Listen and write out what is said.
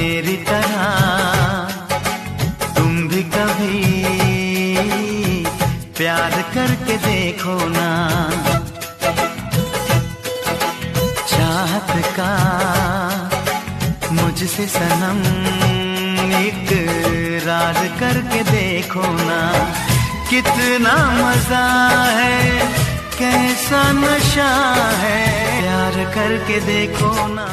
मेरी तरह, तुम भी कभी प्यार करके देखो ना। चाहत का मुझसे सनम इकरार करके देखो ना। कितना मज़ा है, कैसा नशा है, प्यार करके देखो ना।